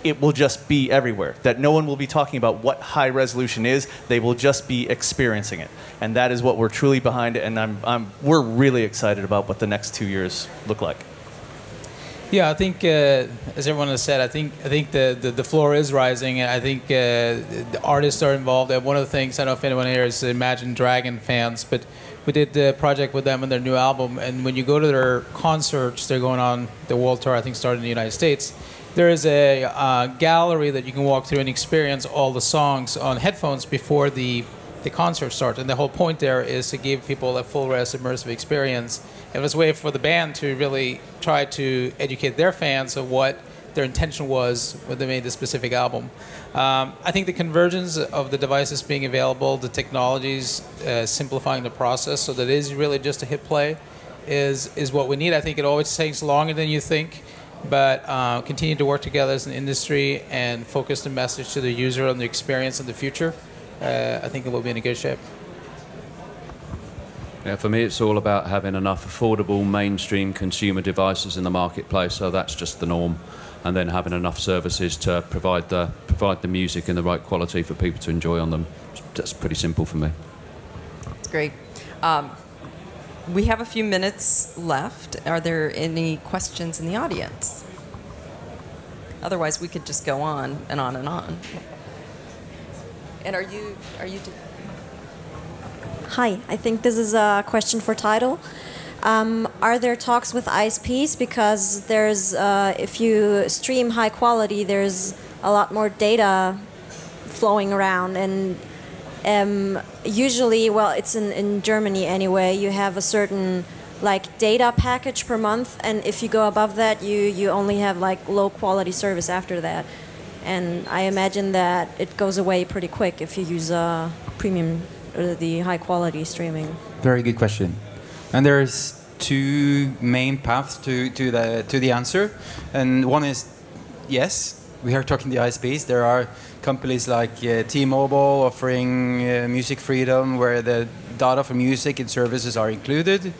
it will just be everywhere. That no one will be talking about what high resolution is. They will just be experiencing it, and that is what we're truly behind. And I'm, I'm we're really excited about what the next two years look like. Yeah, I think uh, as everyone has said, I think I think the, the, the floor is rising, and I think uh, the artists are involved. And one of the things I don't know if anyone here is Imagine Dragon fans, but we did the project with them on their new album. And when you go to their concerts, they're going on the world tour. I think started in the United States. There is a uh, gallery that you can walk through and experience all the songs on headphones before the the concert starts. And the whole point there is to give people a full res immersive experience. It was a way for the band to really try to educate their fans of what their intention was when they made this specific album. Um, I think the convergence of the devices being available, the technologies uh, simplifying the process so that it is really just a hit play is, is what we need. I think it always takes longer than you think, but uh, continue to work together as an industry and focus the message to the user on the experience in the future uh, I think it will be in a good shape. Yeah, for me, it's all about having enough affordable mainstream consumer devices in the marketplace. So that's just the norm, and then having enough services to provide the provide the music in the right quality for people to enjoy on them. That's pretty simple for me. That's great. Um, we have a few minutes left. Are there any questions in the audience? Otherwise, we could just go on and on and on. And are you are you? Hi, I think this is a question for Tidal. Um, are there talks with ISPs because there's uh, if you stream high quality, there's a lot more data flowing around and um, usually, well, it's in, in Germany anyway. You have a certain like data package per month, and if you go above that, you you only have like low quality service after that. And I imagine that it goes away pretty quick if you use a premium or the high quality streaming. Very good question. And there's two main paths to, to the to the answer. And one is yes, we are talking the ISPs. There are companies like uh, T-Mobile offering uh, music freedom where the data for music and services are included.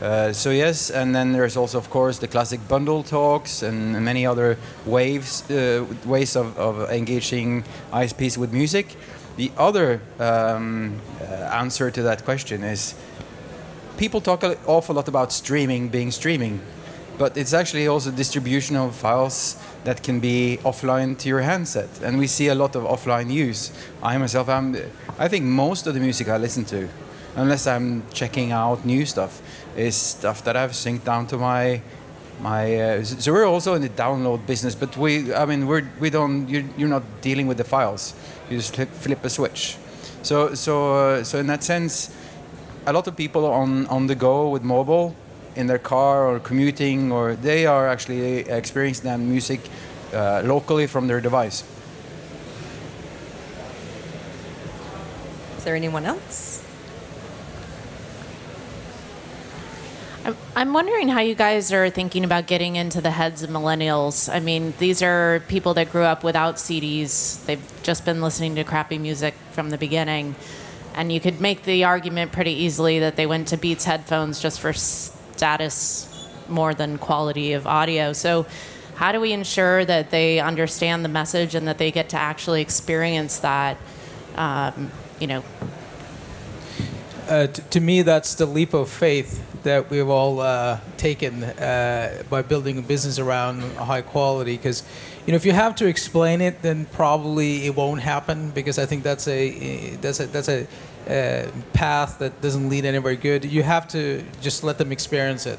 Uh, so yes, and then there's also, of course, the classic bundle talks and many other waves, uh, ways of, of, engaging ISPs with music. The other um, uh, answer to that question is people talk an awful lot about streaming being streaming, but it's actually also distribution of files that can be offline to your handset, and we see a lot of offline use. I myself, am, I think most of the music I listen to, unless I'm checking out new stuff, is stuff that I've synced down to my my. Uh, so we're also in the download business, but we, I mean, we're we don't. You're, you're not dealing with the files. You just flip, a switch. So so uh, so in that sense, a lot of people on on the go with mobile, in their car or commuting, or they are actually experiencing that music uh, locally from their device. Is there anyone else? I'm wondering how you guys are thinking about getting into the heads of millennials. I mean, these are people that grew up without CDs. They've just been listening to crappy music from the beginning. And you could make the argument pretty easily that they went to Beats headphones just for status more than quality of audio. So, how do we ensure that they understand the message and that they get to actually experience that, um, you know? Uh, to me, that's the leap of faith that we've all uh, taken uh, by building a business around high quality. Because, you know, if you have to explain it, then probably it won't happen. Because I think that's a that's a that's a uh, path that doesn't lead anywhere good. You have to just let them experience it.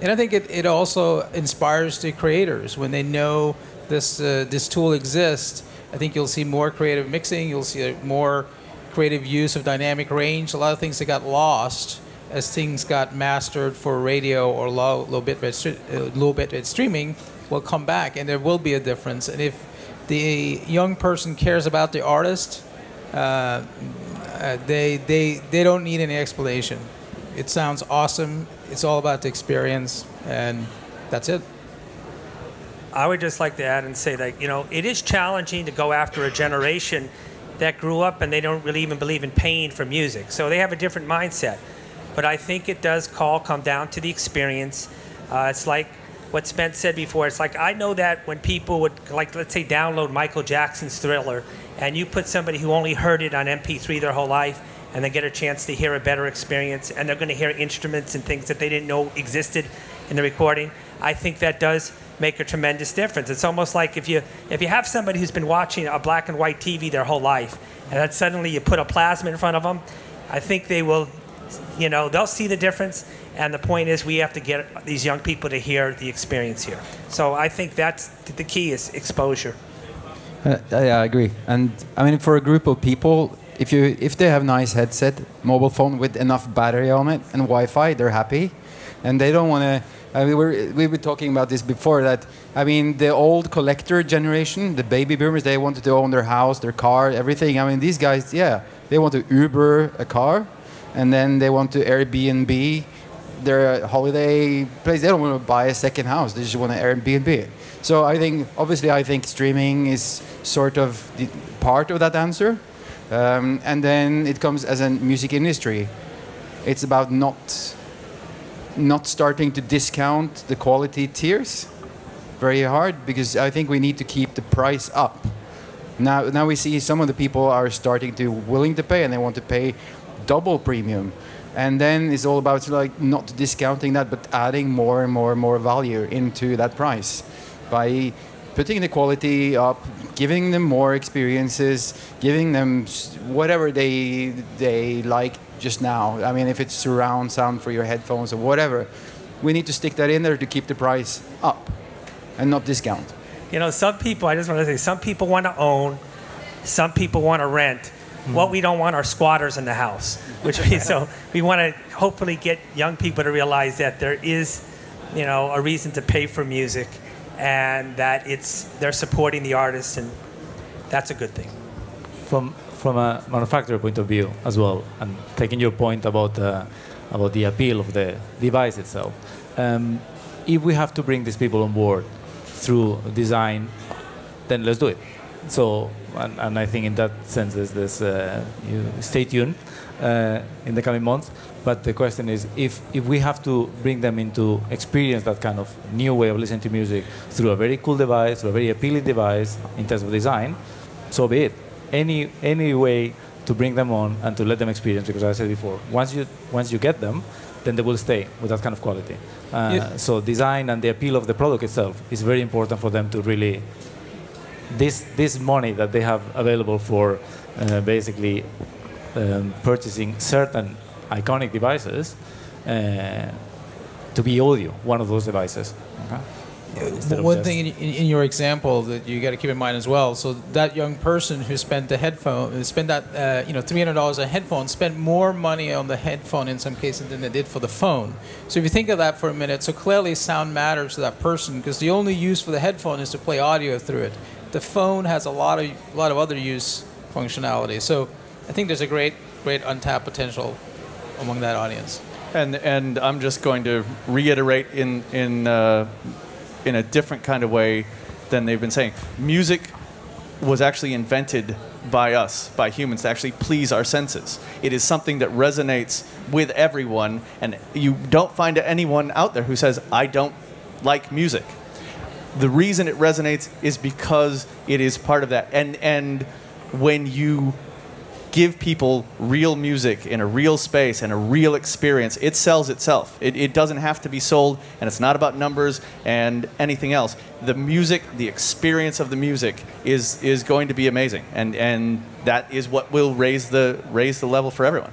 And I think it, it also inspires the creators when they know this uh, this tool exists. I think you'll see more creative mixing. You'll see a more creative use of dynamic range. A lot of things that got lost as things got mastered for radio or low low bit rate, uh, low streaming will come back, and there will be a difference. And if the young person cares about the artist, uh, uh, they they they don't need any explanation. It sounds awesome. It's all about the experience, and that's it. I would just like to add and say that, you know, it is challenging to go after a generation that grew up and they don't really even believe in paying for music. So they have a different mindset. But I think it does call come down to the experience. Uh, it's like what Spence said before. It's like I know that when people would, like, let's say, download Michael Jackson's Thriller, and you put somebody who only heard it on MP3 their whole life, and they get a chance to hear a better experience, and they're going to hear instruments and things that they didn't know existed in the recording. I think that does make a tremendous difference. It's almost like if you if you have somebody who's been watching a black and white TV their whole life, and then suddenly you put a plasma in front of them, I think they will, you know, they'll see the difference. And the point is, we have to get these young people to hear the experience here. So I think that's the key is exposure. Uh, yeah, I agree. And I mean, for a group of people, if you if they have nice headset, mobile phone with enough battery on it and Wi-Fi, they're happy, and they don't want to. I mean, we're, we were talking about this before. That I mean, the old collector generation, the baby boomers, they wanted to own their house, their car, everything. I mean, these guys, yeah, they want to Uber a car, and then they want to Airbnb their holiday place. They don't want to buy a second house. They just want to Airbnb it. So I think, obviously, I think streaming is sort of part of that answer. Um, and then it comes as a music industry. It's about not not starting to discount the quality tiers very hard because I think we need to keep the price up. Now, now we see some of the people are starting to willing to pay and they want to pay double premium. And then it's all about like not discounting that, but adding more and more and more value into that price by putting the quality up, giving them more experiences, giving them whatever they they like just now. I mean, if it's surround sound for your headphones or whatever, we need to stick that in there to keep the price up and not discount. You know, some people, I just want to say, some people want to own, some people want to rent. What we don't want are squatters in the house. Which means, so we want to hopefully get young people to realize that there is, you know, a reason to pay for music, and that it's they're supporting the artists, and that's a good thing. from from a manufacturer point of view as well, and taking your point about uh, about the appeal of the device itself. Um, if we have to bring these people on board through design, then let's do it. So, and, and I think in that sense, there's this. Uh, you stay tuned uh, in the coming months. But the question is, if if we have to bring them into experience that kind of new way of listening to music through a very cool device, through a very appealing device in terms of design, so be it. Any any way to bring them on and to let them experience, because as I said before, once you once you get them, then they will stay with that kind of quality. Uh, Yeah. So design and the appeal of the product itself is very important for them to really this this money that they have available for uh, basically um, purchasing certain iconic devices uh, to be audio, one of those devices. Okay? Instead One thing in, in, your example that you got to keep in mind as well. So that young person who spent the headphone, spent that uh, you know three hundred dollars a headphone, spent more money on the headphone in some cases than they did for the phone. So if you think of that for a minute, so clearly sound matters to that person because the only use for the headphone is to play audio through it. The phone has a lot of a lot of other use functionality. So I think there's a great great untapped potential among that audience. And and I'm just going to reiterate in in uh, in a different kind of way than they've been saying. Music was actually invented by us, by humans, to actually please our senses. It is something that resonates with everyone, and you don't find anyone out there who says, "I don't like music." The reason it resonates is because it is part of that, and and when you give people real music in a real space and a real experience, it sells itself. It, it doesn't have to be sold, and it's not about numbers and anything else. The music, the experience of the music, is is going to be amazing, and and that is what will raise the raise the level for everyone.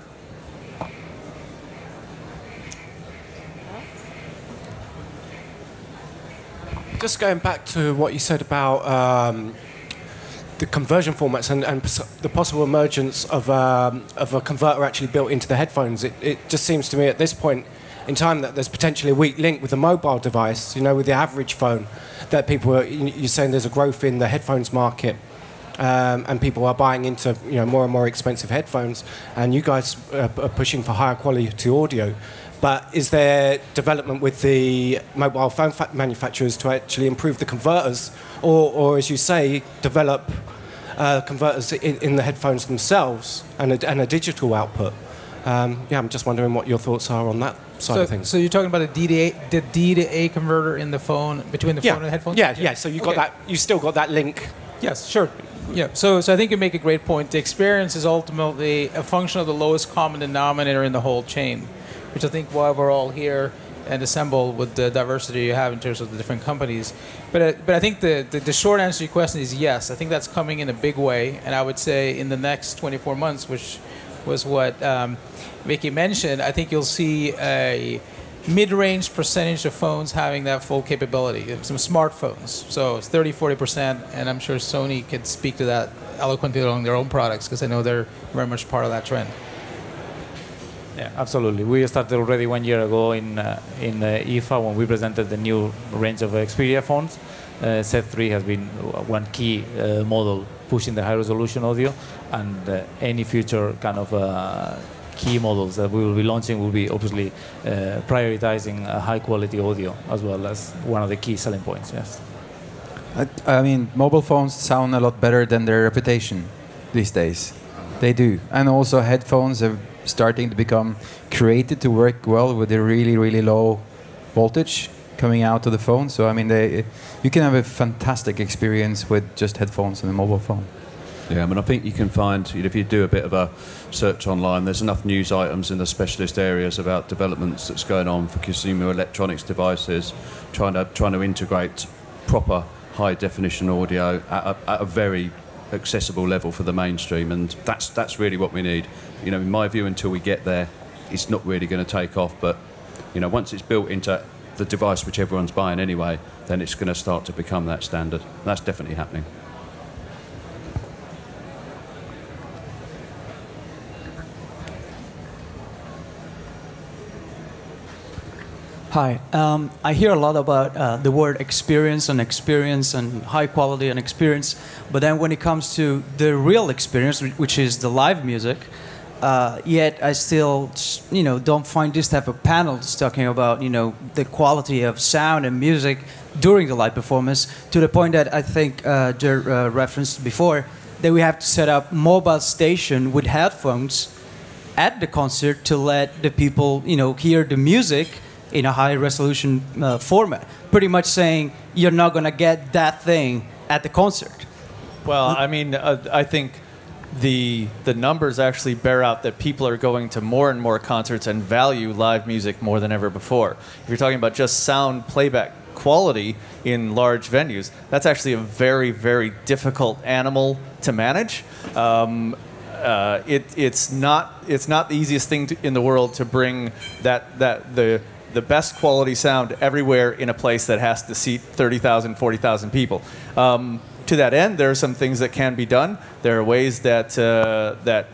Just going back to what you said about um, the conversion formats and, and the possible emergence of, um, of a converter actually built into the headphones, it, it just seems to me at this point in time that there's potentially a weak link with the mobile device, you know, with the average phone, that people are, you- you're saying there's a growth in the headphones market. Um, and people are buying into you know more and more expensive headphones, and you guys are, are pushing for higher quality audio. But is there development with the mobile phone fa- manufacturers to actually improve the converters, or, or as you say, develop uh, converters in, in the headphones themselves and a, and a digital output? Um, yeah, I'm just wondering what your thoughts are on that side So, of things. so you're talking about a D to A, the D to A converter in the phone between the yeah, phone and the headphones? yeah, yeah. So you got that. You still got that link. Yes, sure. Yeah. So, so I think you make a great point. The experience is ultimately a function of the lowest common denominator in the whole chain, which I think why we're all here and assembled with the diversity you have in terms of the different companies. But, uh, but I think the, the, the short answer to your question is yes. I think that's coming in a big way, and I would say in the next 24 months, which was what um, Vickie mentioned, I think you'll see a mid-range percentage of phones having that full capability. Some smartphones, so it's 30, 40 percent, and I'm sure Sony could speak to that eloquently on their own products because I know they're very much part of that trend. Yeah, absolutely. We started already one year ago in uh, in uh, IFA when we presented the new range of Xperia phones. Uh, Z3 has been one key uh, model pushing the high resolution audio, and uh, any future kind of uh, key models that we will be launching will be obviously uh, prioritizing uh, high quality audio as well as one of the key selling points. Yes. I, I mean, mobile phones sound a lot better than their reputation these days. They do. And also, headphones are starting to become created to work well with a really, really low voltage coming out of the phone. So, I mean, they, you can have a fantastic experience with just headphones and a mobile phone. Yeah, I mean, I think you can find, you know, if you do a bit of a search online, there's enough news items in the specialist areas about developments that's going on for consumer electronics devices, trying to, trying to integrate proper high definition audio at a, at a very accessible level for the mainstream. And that's, that's really what we need. You know, in my view, until we get there, it's not really going to take off. But, you know, once it's built into the device which everyone's buying anyway, then it's going to start to become that standard. That's definitely happening. Hi. Um, I hear a lot about uh, the word experience and experience and high quality and experience, but then when it comes to the real experience, which is the live music, uh, yet I still, you know, don't find this type of panels talking about, you know, the quality of sound and music during the live performance. To the point that I think uh, Jer uh, referenced before, that we have to set up mobile station with headphones at the concert to let the people, you know, hear the music in a high resolution uh, format. Pretty much saying you're not gonna get that thing at the concert. Well, I mean, uh, I think the the numbers actually bear out that people are going to more and more concerts and value live music more than ever before. If you're talking about just sound playback quality in large venues, that's actually a very very difficult animal to manage. Um, uh, it, it's not it's not the easiest thing to, in the world to bring that that the the best quality sound everywhere in a place that has to seat 30,000, 40,000 people. Um, to that end, there are some things that can be done. There are ways that uh, that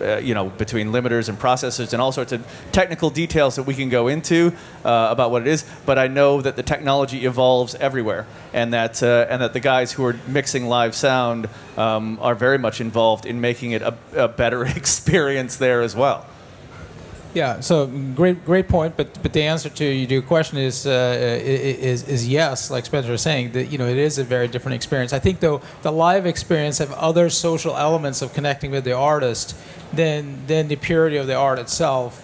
uh, you know between limiters and processors and all sorts of technical details that we can go into uh, about what it is. But I know that the technology evolves everywhere, and that uh, and that the guys who are mixing live sound um, are very much involved in making it a, a better *laughs* experience there as well. Yeah, so great, great point. But but the answer to your question is uh, is is yes. Like Spencer was saying, that you know it is a very different experience. I think though the live experience have other social elements of connecting with the artist than than the purity of the art itself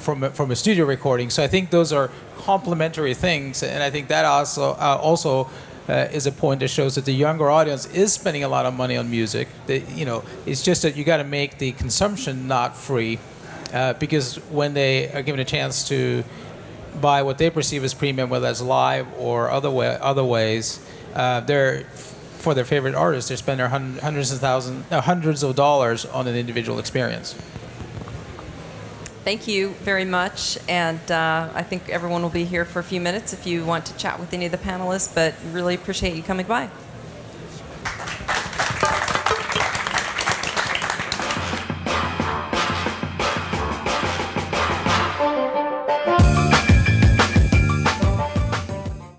from a, from a studio recording. So I think those are complementary things, and I think that also uh, also uh, is a point that shows that the younger audience is spending a lot of money on music. They, you know, it's just that you got to make the consumption not free, uh, because when they are given a chance to buy what they perceive as premium, whether that's live or other way, other ways, uh, they're for their favorite artists, they're spending hundreds of thousands, hundreds of dollars on an individual experience. Thank you very much, and uh, I think everyone will be here for a few minutes if you want to chat with any of the panelists. But really appreciate you coming by.